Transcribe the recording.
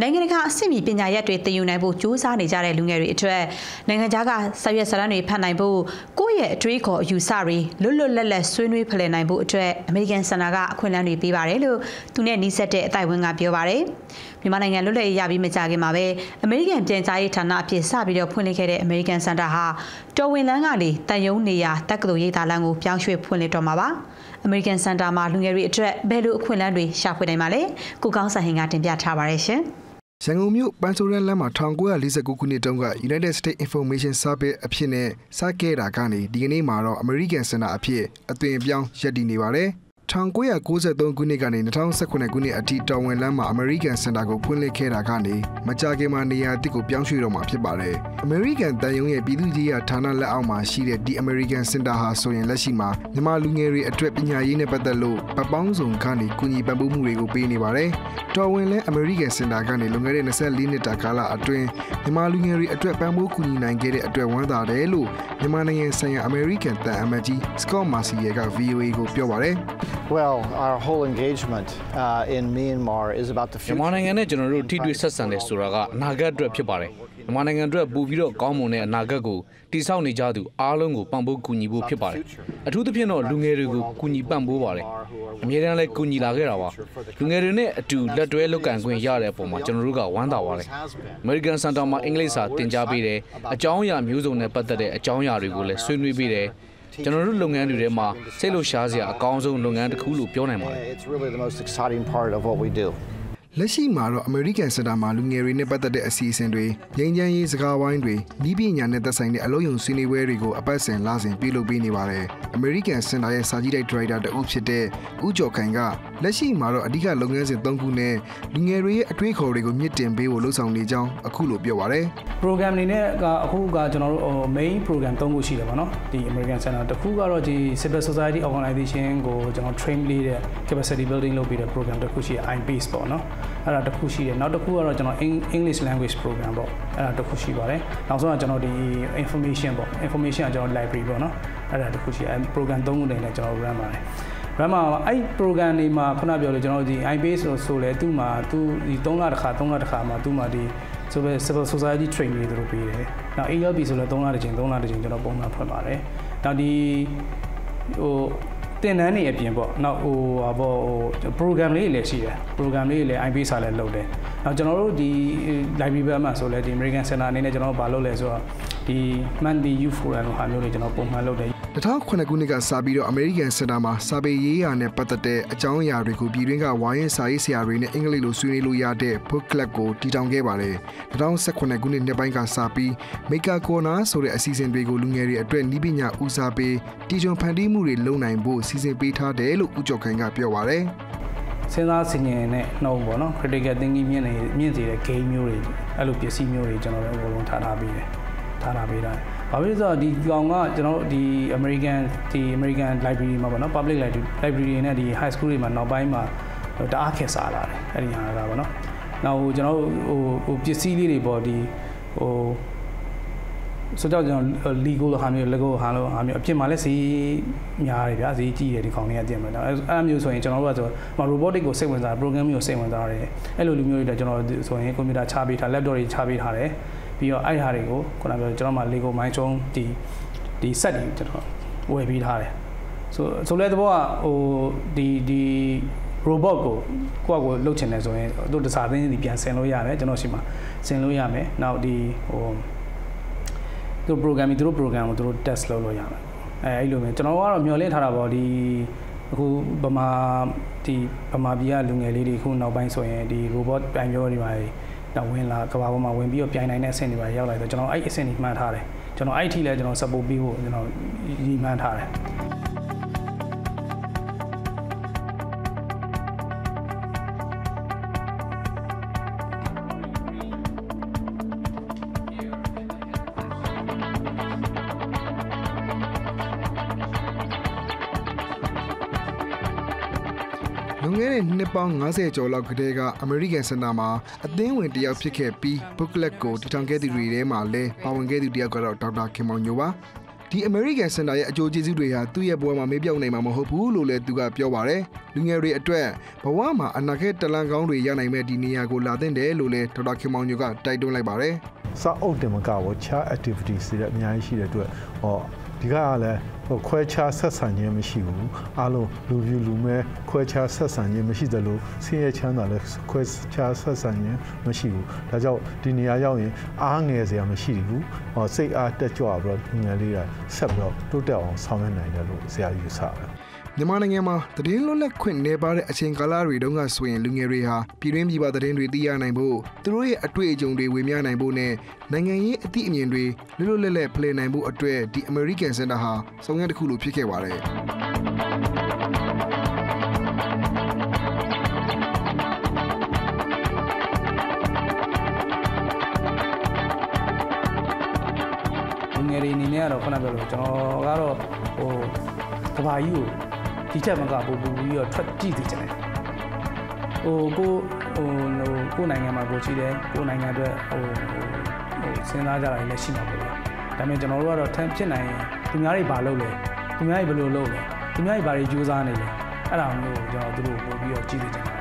နိုင်ငံတကာအဆင့်မီပညာရပ်တွေသင်ယူနိုင်ဖို့ကြိုးစားနေကြတဲ့လူငယ်တွေအတွက်နိုင်ငံခြားကဆရွက်စရမ်းတွေဖတ်နိုင်ဖို့ကိုယ့်ရဲ့အတွေးခေါ်အယူဆတွေလွတ်လွတ်လပ်လပ်ဆွေးနွေးဖလှယ်နိုင်ဖို့အတွက်အမေရိကန်စင်တာကအခွင့်အလမ်းတွေပေးပါတယ်လို့သူနဲ့နှီးဆက်တဲ့အတိုင်းဝင်းကပြောပါတယ်မြန်မာနိုင်ငံလွတ်လပ်ရေးရပြီးမကြခင်မှာပဲအမေရိကန်ပြန်ကြားရေးဌာနအဖြစ်စပြီးတော့ဖွင့်လှစ်ခဲ့တဲ့အမေရိကန်စင်တာဟာတော်ဝင်လန်းကနေတန်ယုံနေရာတက္ကသိုလ်ရိပ်သာလမ်းကိုပြောင်းရွှေ့ဖွင့်လှစ်တော့မှာပါအမေရိကန်စင်တာမှာလူငယ်တွေအတွက်ဘယ်လိုအခွင့်အလမ်းတွေရှာဖွေနိုင်မှာလဲကိုကောင်းဆိုင်ဟင်ကတင်ပြထားပါတယ်ရှင်။ ရန်ကုန်မြို့ပန်းဆိုးရန်လမ်းမှာ1949ခုနှစ်တုန်းက United States Information Service အဖြစ်နဲ့စခဲ့တာကနေဒီကနေ့မှာတော့ American Center အဖြစ်အသွင်ပြောင်းရပ်တည်နေပါတယ်။1993ခုနှစ်ကနေ2019ခုနှစ်အထိတော်ဝင်လမ်းမှာ American Center ကိုဖွင့်လှစ်ခဲ့တာကနေမကြာခင်မှာနေရာတစ်ကိုပြောင်းရွှေ့တော့မှာဖြစ်ပါတယ်။ American တန်ယုံရဲ့ပြည်သူ့ရေးရာဌာနလက်အောက်မှာရှိတဲ့ဒီ American Center ဟာဆိုရင်လက်ရှိမှာမြန်မာလူငယ်တွေအတွက်ပညာရေးနဲ့ပတ်သက်လို့ပပောင်းဆောင်ကနေကူညီပံ့ပိုးမှုတွေကိုပေးနေပါတယ်။ တော်ဝင်လဲ American Center ကနေလွန်ခဲ့တဲ့24နှစ်တာကာလအတွင်းမြန်မာလူငယ်တွေအတွက်ပံ့ပိုးကူညီနိုင်ခဲ့တဲ့အတွက်ဝမ်းသာတယ်လို့မြန်မာနိုင်ငံဆိုင်ရာ American တန်အမတ်ကြီး Scott Marcier က VOA ကိုပြောပါတယ်။ Well, our whole engagement uh, in Myanmar is about the future. မြန်မာနိုင်ငံနဲ့ကျွန်တော်တို့ထိတွေ့ဆက်ဆံတယ်ဆိုတာကအနာဂတ်အတွက်ဖြစ်ပါတယ်။ မြန်မာနိုင်ငံအတွက်ပို့ပြီးတော့ကောင်းမွန်တဲ့အနာဂတ်ကိုတည်ဆောက်နေကြသူအားလုံးကိုပံ့ပိုးကူညီဖို့ဖြစ်ပါတယ်။အထူးသဖြင့်တော့လူငယ်တွေကိုကူညီပံ့ပိုးပါတယ်။အမြဲတမ်းလည်းကူညီလာခဲ့တာပါ။လူငယ်တွေနဲ့အတူလက်တွဲလုပ်ကံခွင့်ရတဲ့အပေါ်မှာကျွန်တော်တို့ကဝမ်းသာပါတယ်။ American Center မှာအင်္ဂလိပ်စာသင်ကြားပေးတယ်။အကြောင်းအရာမျိုးစုံနဲ့ပတ်သက်တဲ့အကြောင်းအရာတွေကိုလည်းဆွေးနွေးပေးတယ်။ကျွန်တော်တို့လုပ်ငန်းတွေထဲမှာစိတ်လှုပ်ရှားစရာအကောင်းဆုံးလုပ်ငန်းတစ်ခုလို့ပြောနိုင်ပါတယ် It's really the most exciting part of what we do. လက်ရှိမှာတော့ American Center မှာလူငယ်တွေနဲ့ပတ်သက်တဲ့အစီအစဉ်တွေငြိမ်းချမ်းရေးစကားဝိုင်းတွေဤပညာနဲ့သက်ဆိုင်တဲ့အလုပ်ရုံဆွေးနွေးပွဲတွေကိုအပတ်စဉ်လစဉ်ပြုလုပ်ပေးနေပါတယ်။ American Center ရဲ့စာကြည့်တိုက်ဒရိုက်တာတဦးဖြစ်တဲ့ဦးကျော်ခိုင်ကလက်ရှိမှာတော့အဓိကလုပ်ငန်းစဉ်၃ခုနဲ့လူငယ်တွေရဲ့အတွေးခေါ်တွေကိုမြင့်တင်ပေးဖို့လှုံ့ဆော်နေကြောင်းအခုလိုပြောပါတယ်။ program အနေနဲ့ကအခုကကျွန်တော်တို့ main program ၃ခုရှိတယ်ပေါ့နော်ဒီ American Center တစ်ခုကတော့ဒီ civil society organization ကိုကျွန်တော် train လေးတဲ့ capacity building လုပ်ပေးတဲ့ program တစ်ခုရှိတယ် iBase ပေါ့နော်အဲ့ဒါတစ်ခုရှိတယ်နောက်တစ်ခုကတော့ကျွန်တော် English language program ပေါ့အဲ့ဒါတစ်ခုရှိပါတယ်နောက်ဆုံးကကျွန်တော်ဒီ information ပေါ့ information ကကျွန်တော် library ပေါ့နော်အဲ့ဒါတစ်ခုရှိတယ် program ၃ခုနေနဲ့ကျွန်တော် run ပါတယ် run မှာအဲ့ program တွေမှာခုနပြောလို့ကျွန်တော်ဒီ iBase လို့ဆိုလဲသူ့မှာသူဒီ3လတစ်ခါ3လတစ်ခါမှာသူ့မှာဒီဆိုပဲ civil society training တွေတို့ပေးတယ်။နောက် ALB ဆိုလဲ3လတစ်ချိန်3လတစ်ချိန်ကျွန်တော်ပုံမှန်ဖွင့်ပါတယ်။နောက်ဒီဟို တင်တန်းနေအပြင်ပေါ့နောက်ဟိုဟာပေါ့ဟို program လေးတွေလည်းရှိတယ် program လေးတွေလည်း IB စာလည်းလုပ်တယ်နောက်ကျွန်တော်တို့ဒီ library ဘက်မှာဆိုလဲဒီ American Center အနေနဲ့ကျွန်တော်တို့မလုပ်လဲဆိုတော့ ဒီ monthly youth forum လိုဟာမျိုးတွေကျွန်တော်ပုံမှန်လုပ်တယ်2009ခုနှစ်ကစပြီးတော့ American Center မှာစာပေရေးရာနဲ့ပတ်သက်တဲ့အကြောင်းအရာတွေကိုပြည်တွင်းကဝိုင်းရင်စာရေးဆရာတွေနဲ့အင်္ဂလိပ်လိုဆွေးနွေးလို့ရတဲ့ book club ကိုတည်ထောင်ခဲ့ပါတယ်2019ခုနှစ်နှစ်ပိုင်းကစပြီး Maker Corner ဆိုတဲ့အစီအစဉ်တွေကိုလူငယ်တွေအတွက်နှီးပညာဦးစားပေးတည်ကြုံဖန်တီးမှုတွေလုပ်နိုင်ဖို့စီစဉ်ပေးထားတယ်လို့ဦးကျော်ခိုင်ကပြောပါတယ်စဉ်းစားဆင်ခြင်နဲ့နှုတ်ပေါ့နော် critical thinking မြင့်နေမြင့်စေတဲ့ game မျိုးတွေအဲ့လိုပစ္စည်းမျိုးတွေကျွန်တော်တို့အကုန်လုံးထားထားပေးတယ် ထားထားပေးတာဘာဖြစ်လို့ဆိုတော့ဒီကောင်ကကျွန်တော်တို့ဒီ American ဒီ American library မှာပေါ့နော် public library library တွေနဲ့ဒီ high school တွေမှာနောက်ပိုင်းမှာတအားခက်စားလာတယ်အဲ့ဒီဟာကပေါ့နော်နောက်ဟိုကျွန်တော်တို့ဟိုဟိုပစ္စည်းလေးတွေပေါ့ဒီဟိုဆိုတော့ကျွန်တော် legal ဟာမျိုး legal ဟာလို့ဟာမျိုးအပြင်မှာလည်းဈေးများတယ်ဗျာဈေးကြီးတယ်ဒီကောင်တွေကတင်မှာဒါအဲ့အဲ့မျိုးဆိုရင်ကျွန်တော်တို့ကဆိုမ robotic ကိုစိတ်ဝင်စား program မျိုးကိုစိတ်ဝင်စားတယ်အဲ့လိုလူမျိုးတွေတော့ကျွန်တော်ဆိုရင် computer ချပေးထား laptop တွေချပေးထားတယ် ပြီးတော့အဲ့ဟာတွေကိုခုနပြောကျွန်တော်မှ Lego Mindstorm ဒီဒီ set တွေကျွန်တော်ဝယ်ပေးထားတယ်ဆိုဆိုလဲတဘောကဟိုဒီဒီ robot ကိုကိုယ့်ကိုလှုပ်ချင်တယ်ဆိုရင်သူတစားသိန်းစီပြန်ဆင်လို့ရတယ်ကျွန်တော်ရှိမှာဆင်လို့ရမယ်နောက်ဒီဟိုသူ programming သူတို့ program ကိုသူတို့ test လုပ်လို့ရမယ်အဲအဲ့လိုမျိုးကျွန်တော်ကတော့မျှော်လင့်ထားတာပေါ့ဒီအခုဗမာဒီဗမာပြည်ကလူငယ်လေးတွေခုနောက်ပိုင်းဆိုရင်ဒီ robot ပြန်ပြောတွေပါ တော့ဝင်လာကဘာပေါ်မှာဝင်ပြီးတော့ပြိုင်နိုင်တဲ့အဆင့်တွေပါရောက်လာတော့ကျွန်တော်အဲ့အဆင့်တွေမှန်းထားတယ်ကျွန်တော်အဲ့အထိလည်းကျွန်တော် support ပေးဖို့ကျွန်တော်ရည်မှန်းထားတယ် လွန်ခဲ့တဲ့နှစ်ပေါင်း90ကျော်လောက်ကတည်းက American Center မှာအသင်းဝင်တယောက်ဖြစ်ခဲ့ပြီး booklet ကိုတည်ထောင်ခဲ့သူတွေထဲမှာလည်းပါဝင်ခဲ့သူတယောက်ကတော့ဒေါက်တာခင်မောင်ညိုပါဒီဒီ American Center ရဲ့အကျိုးကျေးဇူးတွေဟာသူ့ရဲ့ဘဝမှာမေ့ပြောင်းနိုင်မှာမဟုတ်ဘူးလို့လည်းသူကပြောပါတယ်လူငယ်တွေအတွက်ဘဝမှာအနာဂတ်တလန်ကောင်းတွေရနိုင်မဲ့ဒီနေရာကိုလာသင့်တယ်လို့လည်းဒေါက်တာခင်မောင်ညိုကတိုက်တွန်းလိုက်ပါတယ်စာအုပ်တင်မကဘောခြား activities တွေအများကြီးရှိတဲ့အတွက်ဟော ဒီကကလည်းဟိုခွဲခြားဆက်ဆံခြင်းမရှိဘူးအားလုံးလူပြူလူမဲခွဲခြားဆက်ဆံခြင်းမရှိသလိုဆင်းရဲချမ်းသာလည်းခွဲခြားဆက်ဆံခြင်းမရှိဘူးဒါကြောင့်ဒီနေရာရောက်ရင်အားငယ်စရာမရှိဘူးဟောစိတ်အားတက်ကြွပြီးတော့ငယ်လေးကဆက်ပြီးတော့တိုးတက်အောင်ဆောင်ရွက်နိုင်တယ်လို့ဆရာယူဆတယ် မြန်မာနိုင်ငံမှာသတင်းလွတ်လပ်ခွင့်နေပါတဲ့အချိန်ကာလတွေတုန်းကဆိုရင်လူငယ်တွေဟာပြည်တွင်းပြည်ပသတင်းတွေသိရနိုင်ဖို့သူတို့ရဲ့အတွေ့အကြုံတွေဝေမျှနိုင်ဖို့နဲ့နိုင်ငံရေးအသည့်အမြင်တွေလွတ်လွတ်လပ်လပ်ဖလှယ်နိုင်ဖို့အတွက်ဒီ American Center ဟာဆောင်ရွက်တစ်ခုလိုဖြစ်ခဲ့ပါတယ်လူငယ်တွေအနေနဲ့ကတော့ခုနပြောလို့ကျွန်တော်ကတော့ဟိုကဘာကြီးကို ဒီချက်မကပို့ပို့ပြီးတော့ထွက်ကြည့်သေးတယ်ဟိုကိုဟိုဟိုကိုနိုင်ငံမှာကိုရှိတယ်ကိုနိုင်ငံအတွက်ဟိုဟိုစဉ်းစားကြတာလည်းရှိမှာပေါ့ဗျာဒါပေမဲ့ကျွန်တော်တို့ကတော့ထမ်းဖြစ်နိုင်ရင်သူများတွေဘာလုပ်လဲသူများတွေဘယ်လိုလုပ်လဲသူများတွေဘာတွေကြိုးစားနေလဲအဲ့ဒါမျိုးကိုကျွန်တော်တို့ပို့ပြီးတော့ကြည့်သေးတယ်